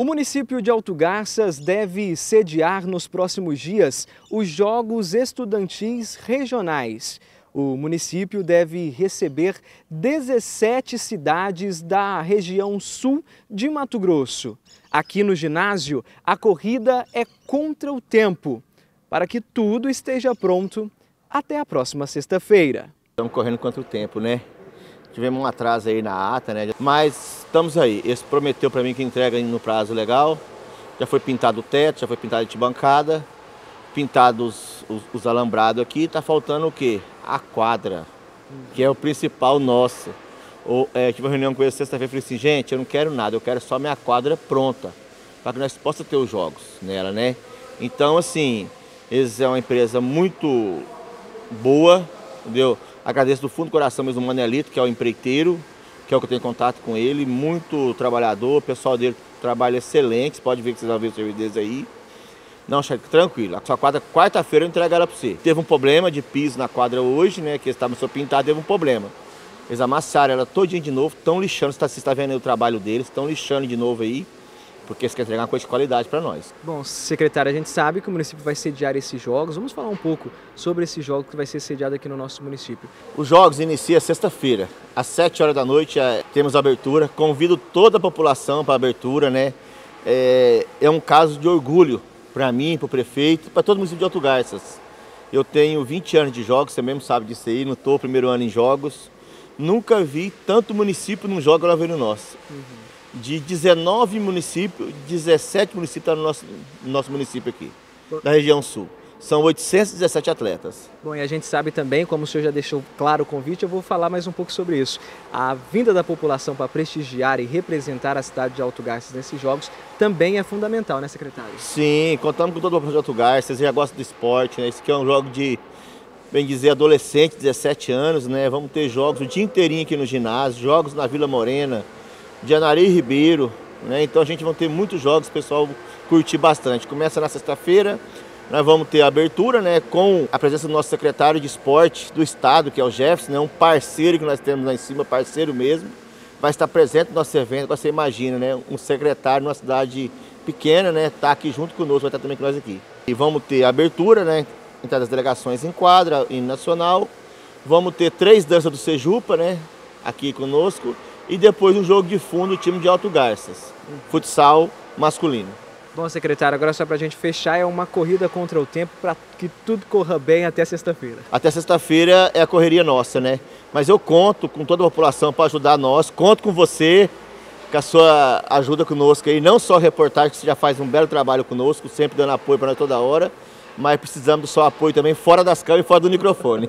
O município de Alto Garças deve sediar nos próximos dias os Jogos Estudantis Regionais. O município deve receber 17 cidades da região sul de Mato Grosso. Aqui no ginásio, a corrida é contra o tempo, para que tudo esteja pronto até a próxima sexta-feira. Estamos correndo contra o tempo, né? Tivemos um atraso aí na ata, né? Mas estamos aí. Esse prometeu para mim que entrega no prazo legal. Já foi pintado o teto, já foi pintado de bancada, pintado os, os, os alambrados aqui. Tá faltando o quê? A quadra, que é o principal nosso. Ou, é, tive uma reunião com ele sexta-feira e falei assim, gente, eu não quero nada, eu quero só minha quadra pronta, para que nós possamos ter os jogos nela, né? Então, assim, eles é uma empresa muito boa, entendeu? Agradeço do fundo do coração mesmo o Manelito, que é o empreiteiro, que é o que eu tenho contato com ele, muito trabalhador, o pessoal dele trabalha excelente, pode ver que vocês vão ver os serviços deles aí. Não, chefe, tranquilo. A sua quadra, quarta-feira eu entrego ela para você. Teve um problema de piso na quadra hoje, né? Que estava só pintado, teve um problema. Eles amassaram ela todinha de novo, estão lixando, você está vendo o trabalho deles, estão lixando de novo aí porque eles querem entregar uma coisa de qualidade para nós. Bom, secretário, a gente sabe que o município vai sediar esses jogos. Vamos falar um pouco sobre esse jogo que vai ser sediado aqui no nosso município. Os jogos iniciam sexta-feira, às 7 horas da noite é, temos abertura. Convido toda a população para a abertura, né? É, é um caso de orgulho para mim, para o prefeito, para todo o município de Alto Garças. Eu tenho 20 anos de jogos, você mesmo sabe disso aí, não estou primeiro ano em jogos. Nunca vi tanto município num jogo veio no nosso. Uhum de 19 municípios, 17 municípios estão no nosso, no nosso município aqui, da região sul. São 817 atletas. Bom, e a gente sabe também, como o senhor já deixou claro o convite, eu vou falar mais um pouco sobre isso. A vinda da população para prestigiar e representar a cidade de Alto Garças nesses jogos também é fundamental, né, secretário? Sim, contamos com toda a população de Alto Garças, já gosta do esporte, né? Esse aqui é um jogo de, bem dizer, adolescente, 17 anos, né? Vamos ter jogos o dia inteirinho aqui no ginásio, jogos na Vila Morena, de Anari Ribeiro, né? Então a gente vai ter muitos jogos, o pessoal curtir bastante. Começa na sexta-feira, nós vamos ter a abertura, né, com a presença do nosso secretário de esporte do estado, que é o Jefferson, né, um parceiro que nós temos lá em cima, parceiro mesmo, vai estar presente no nosso evento, você imagina, né, um secretário numa cidade pequena, né, tá aqui junto conosco, vai estar também com nós aqui. E vamos ter a abertura, né, entre as delegações em quadra, em nacional, vamos ter três danças do Sejupa, né, aqui conosco, e depois um jogo de fundo, o time de Alto Garças, futsal masculino. Bom, secretário, agora só para a gente fechar, é uma corrida contra o tempo para que tudo corra bem até sexta-feira. Até sexta-feira é a correria nossa, né? Mas eu conto com toda a população para ajudar nós, conto com você, com a sua ajuda conosco aí, não só reportagem, que você já faz um belo trabalho conosco, sempre dando apoio para nós toda hora, mas precisamos do seu apoio também fora das câmeras e fora do microfone.